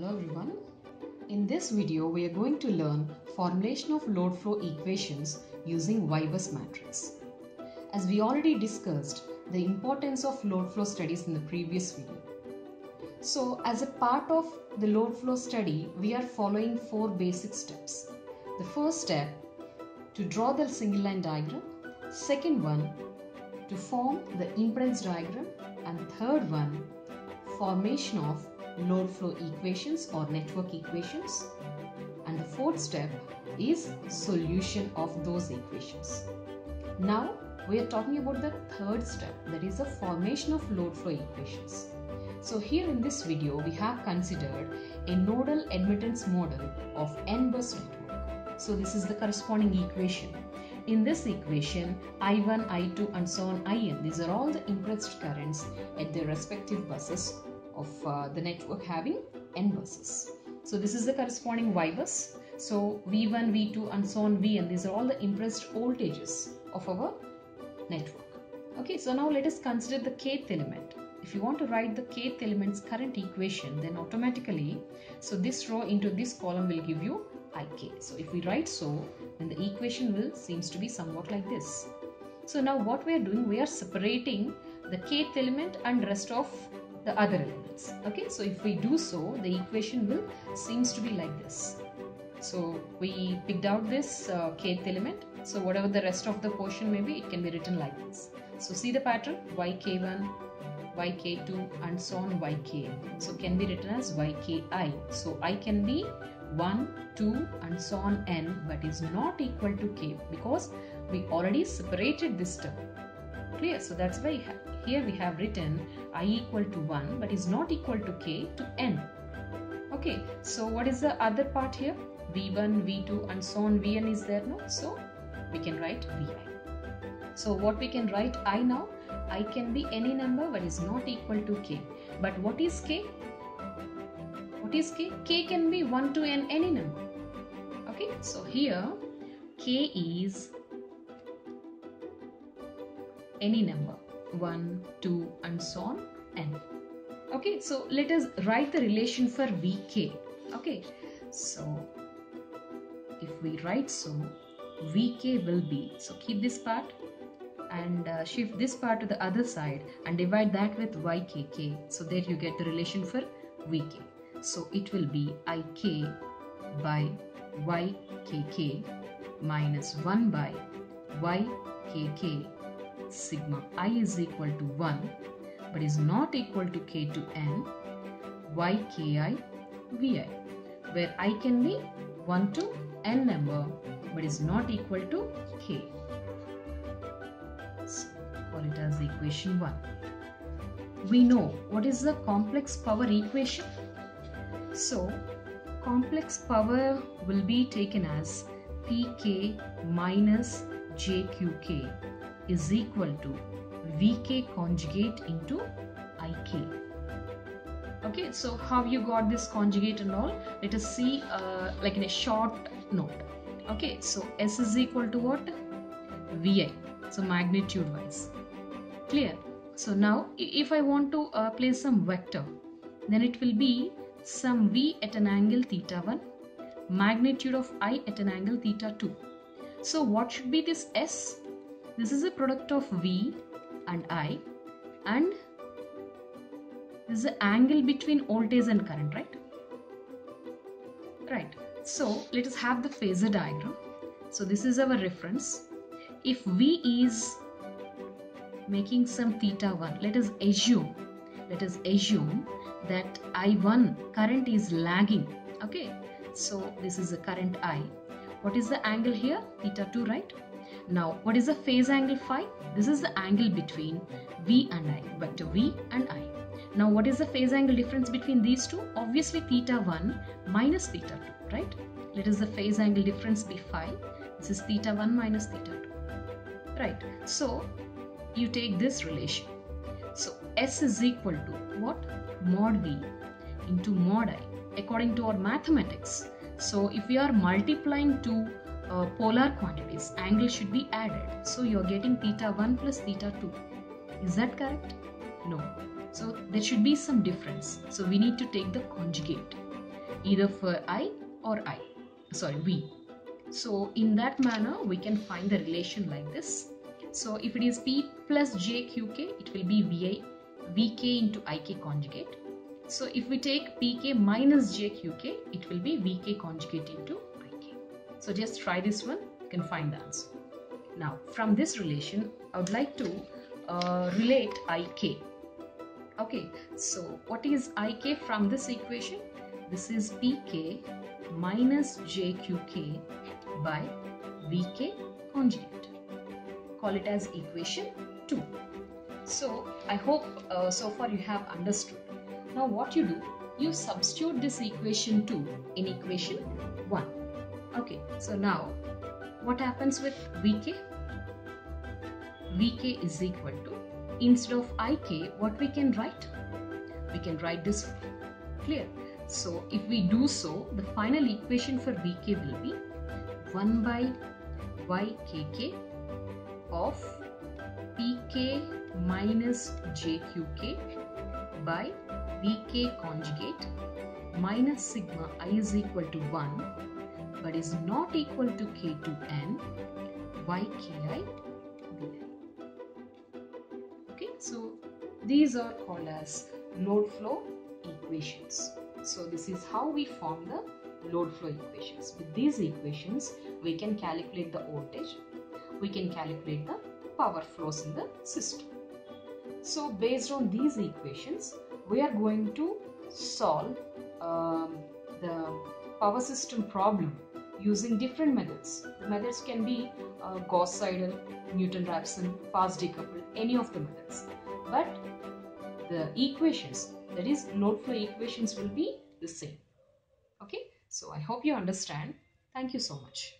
Hello everyone. In this video, we are going to learn formulation of load flow equations using Y-bus matrix. As we already discussed the importance of load flow studies in the previous video. So as a part of the load flow study, we are following four basic steps. The first step, to draw the single line diagram. Second one, to form the impedance diagram. And third one, formation of load flow equations or network equations. And the fourth step is solution of those equations. Now we are talking about the third step that is the formation of load flow equations. So here in this video we have considered a nodal admittance model of n-bus network. So this is the corresponding equation. In this equation, I1, I2 and so on In, these are all the impressed currents at their respective buses of uh, the network having n buses. So this is the corresponding Y bus. So V1, V2 and so on Vn, these are all the impressed voltages of our network. Okay, so now let us consider the kth element. If you want to write the kth element's current equation, then automatically, so this row into this column will give you Ik. So if we write so, then the equation will seems to be somewhat like this. So now what we are doing, we are separating the kth element and rest of the other Okay, so if we do so, the equation will seems to be like this. So we picked out this uh, kth element. So whatever the rest of the portion may be, it can be written like this. So see the pattern yk1, yk2 and so on yk. So can be written as yki. So i can be 1, 2 and so on n but is not equal to k because we already separated this term. Clear? So that's why here we have written i equal to 1 but is not equal to k to n. Okay, so what is the other part here? v1, v2 and so on vn is there no? So we can write vi. So what we can write i now? i can be any number but is not equal to k. But what is k? What is k? k can be 1 to n any number. Okay, so here k is any number 1, 2 and so on n. Okay, so let us write the relation for Vk. Okay, so if we write so, Vk will be, so keep this part and uh, shift this part to the other side and divide that with Ykk. So there you get the relation for Vk. So it will be Ik by Ykk minus 1 by Ykk sigma i is equal to 1 but is not equal to k to n yki vi where i can be 1 to n number but is not equal to k. So call it as equation 1. We know what is the complex power equation. So complex power will be taken as pk minus jqk is equal to Vk conjugate into Ik. Okay, so how you got this conjugate and all? Let us see uh, like in a short note. Okay, so S is equal to what? Vi. So magnitude wise. Clear? So now if I want to uh, place some vector, then it will be some V at an angle theta 1, magnitude of I at an angle theta 2. So what should be this S? This is a product of V and I and this is the angle between voltage and current, right? Right. So let us have the phasor diagram. So this is our reference. If V is making some theta 1, let us assume, let us assume that I1 current is lagging. Okay. So this is the current I. What is the angle here? Theta 2, right? Now, what is the phase angle phi? This is the angle between V and I, vector V and I. Now, what is the phase angle difference between these two? Obviously, theta 1 minus theta 2, right? Let us the phase angle difference be phi. This is theta 1 minus theta 2. Right. So, you take this relation. So, S is equal to what? Mod V into mod I according to our mathematics. So, if we are multiplying two uh, polar quantities, angle should be added. So you're getting theta 1 plus theta 2. Is that correct? No. So there should be some difference. So we need to take the conjugate. either for I or I, sorry, V. So in that manner, we can find the relation like this. So if it is P plus JQK, it will be VI, VK into IK conjugate. So if we take PK minus JQK, it will be VK conjugate into. So just try this one, you can find the answer. Now from this relation, I would like to uh, relate IK. Okay, so what is IK from this equation? This is PK minus JQK by VK conjugate. Call it as equation 2. So I hope uh, so far you have understood. Now what you do, you substitute this equation 2 in equation 1. Okay, so now what happens with Vk? Vk is equal to, instead of Ik, what we can write? We can write this clear. So if we do so, the final equation for Vk will be 1 by Ykk of Pk minus Jqk by Vk conjugate minus sigma i is equal to 1 but is not equal to k to n yki. Okay, so these are called as load flow equations. So this is how we form the load flow equations. With these equations, we can calculate the voltage, we can calculate the power flows in the system. So based on these equations, we are going to solve um, the power system problem using different methods. The methods can be uh, Gauss-Seidel, Newton-Raphson, fast decoupled, any of the methods. But the equations, that is load flow equations will be the same. Okay, so I hope you understand. Thank you so much.